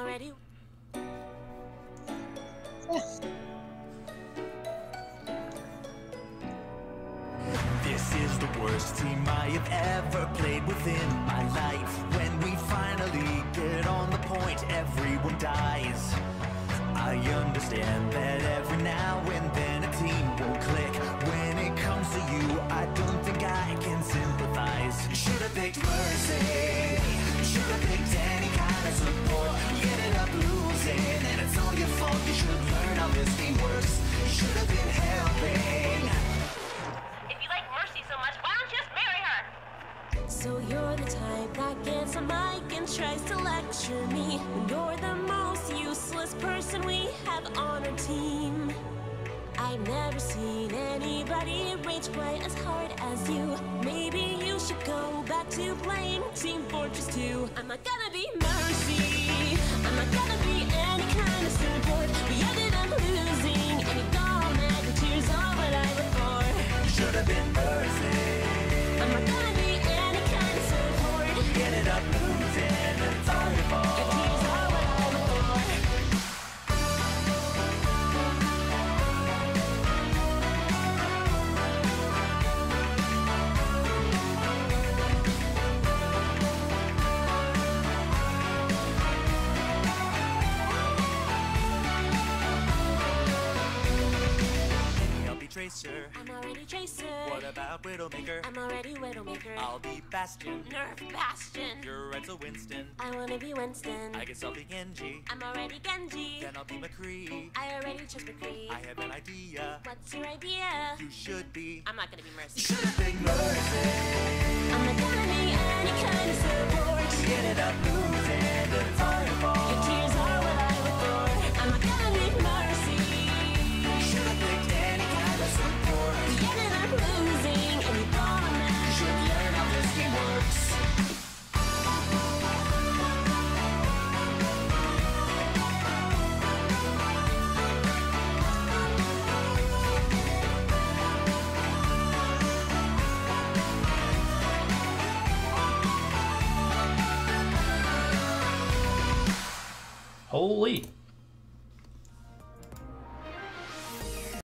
already. This is the worst team I have ever played within my life. When we finally get on the point, everyone dies. I understand that every now and then a team won't click. When it comes to you, I don't think I can sympathize. Should've picked Mercy. Tries to lecture me. You're the most useless person we have on our team. I've never seen anybody rage quite as hard as you. Maybe you should go back to playing Team Fortress 2. I'm not gonna I'll be Tracer. I'm already Tracer. What about Widowmaker? I'm already Widowmaker. I'll be Bastion. Nerf Bastion. You're Edsel Winston. I wanna be Winston. I guess I'll be Genji. I'm already Genji. Then I'll be McCree. I already chose McCree. I have an idea. What's your idea? You should be. I'm not gonna be Mercy. Should've been Mercy. I'm not gonna be any kind of Holy.